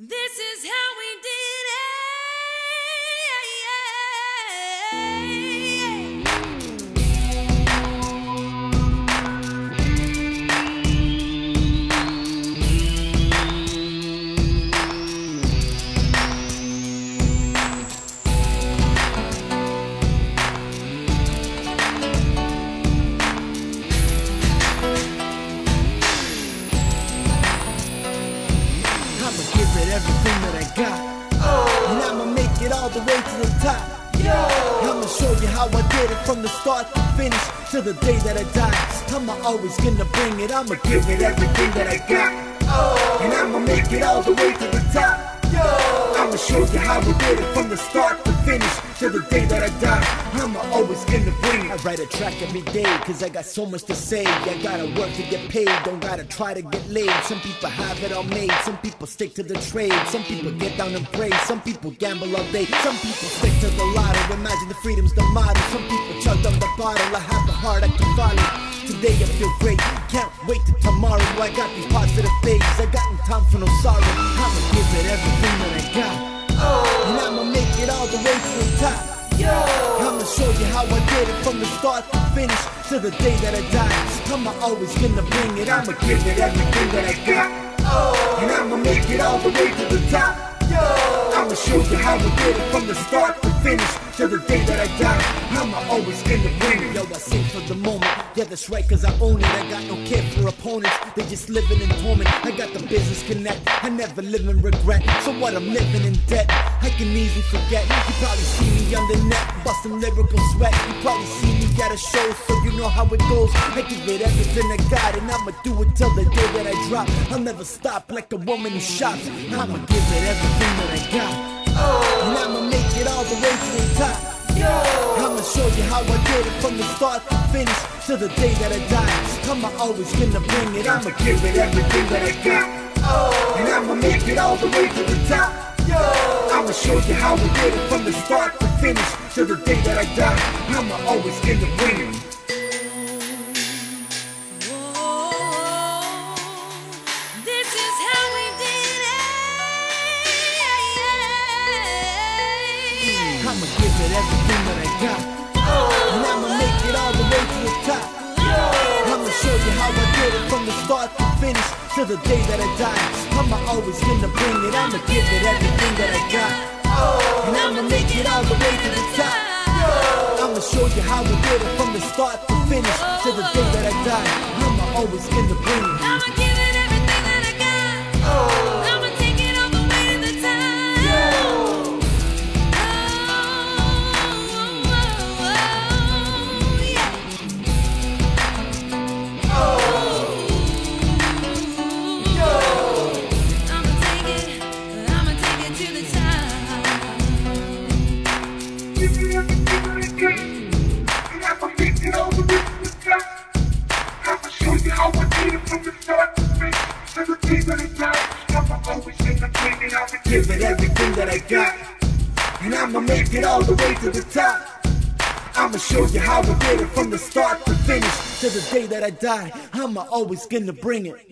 This is how we did everything that I got. And I'ma make it all the way to the top. I'ma show you how I did it from the start to finish to the day that I die. I'ma always gonna bring it. I'ma give it everything that I got. And I'ma make it all the way to the top. I'ma show you how I did it from the start to finish to the day that I die. I'm always gonna bring it. I write a track every day cause I got so much to say. I gotta work to get paid, don't gotta try to get laid. Some people have it all made, some people stick to the trade. Some people get down and pray, some people gamble all day. Some people stick to the lotto, imagine the freedom's the motto. Some people chug down the bottle, I have the heart I can follow. Today I feel great, can't wait till tomorrow. I got these positive days, I got no time for no sorrow. I'ma give it everything that I got. Show you how I did it from the start to finish to the day that I die. I'm always gonna bring it. I'ma give it everything that I got. Oh, And I'ma make it all the way to the top. Yo, I'ma show you how I did it from the start to finish to the day that I die. I'ma always gonna bring it. Yo, I sing for the moment. Yeah, that's right, cause I own it. I got no care for opponents. They just living in torment. I got the business connect. I never live in regret. So what? I'm living in debt. I can easily forget. You probably see me on the net, busting lyrical sweat. You probably see me at a show, so you know how it goes. I give it everything I got, and I'ma do it till the day that I drop. I'll never stop like a woman who shops. I'ma give it everything that I got. And I'ma make it all the way to the top. I'ma show you how I did it from the start to finish to the day that I die. I'm always gonna bring it. I'ma give it everything that I got. And I'ma make it all the way to the top. I'ma show you how I did it from the start to finish to the day that I die. I'm always gonna bring it. This is how we did it. I'ma give it everything that I got. Oh. And I'ma make it all the way to the top. I'ma show you how I did it from the start to the day that I die. I'ma always gonna bring it. I'ma give it everything that I got. And I'ma make it all the way to the top. I'ma show you how I did it from the start to finish to the day that I die. I'ma always gonna bring it. Give I'ma it all the way to the top. I'ma show you how I did it from the start to finish. To the day that I die, I'ma always gonna bring it. I'ma give it everything that I got. And I'ma make it all the way to the top. I'ma show you how I did it from the start to finish to the day that I die. I'm always gonna bring it.